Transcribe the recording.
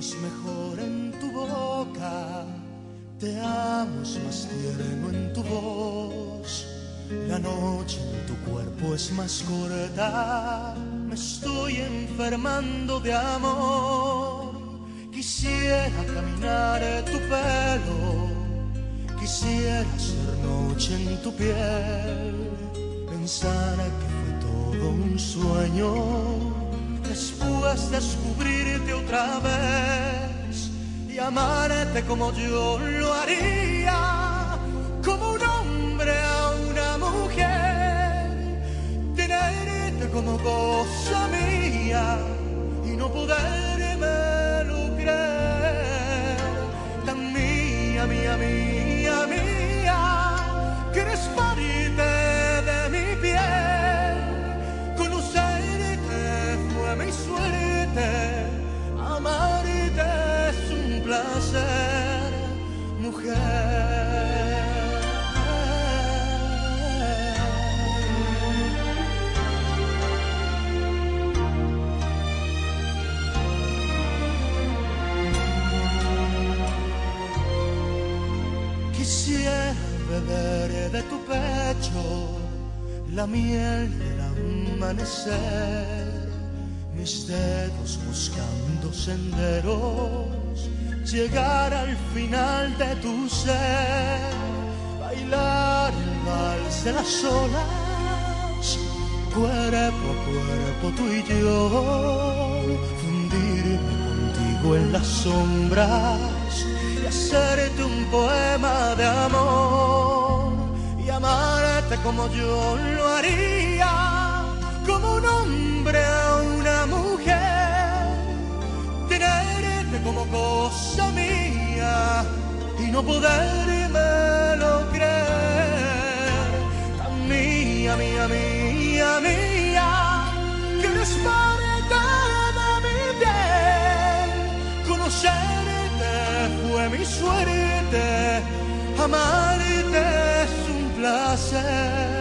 es mejor en tu boca, te amo es más tierno en tu voz. La noche en tu cuerpo es más corta, me estoy enfermando de amor. Quisiera caminar tu pelo, quisiera ser noche en tu piel, pensar que fue todo un sueño después descubrirte otra vez amarte como yo lo haría, como un hombre a una mujer, tenerte como cosa mía y no poderme lo creer, de tu pecho la miel del amanecer, mis dedos buscando senderos, llegar al final de tu ser, bailar el vals de las olas, cuerpo a cuerpo tú y yo, fundirme contigo en las sombras y hacerte un poema de amor y amarte como yo lo haría, como un hombre como cosa mía y no poderme lo creer, tan mía, mía, mía, mía, que eres parte de mi piel, conocerte fue mi suerte, amarte es un placer.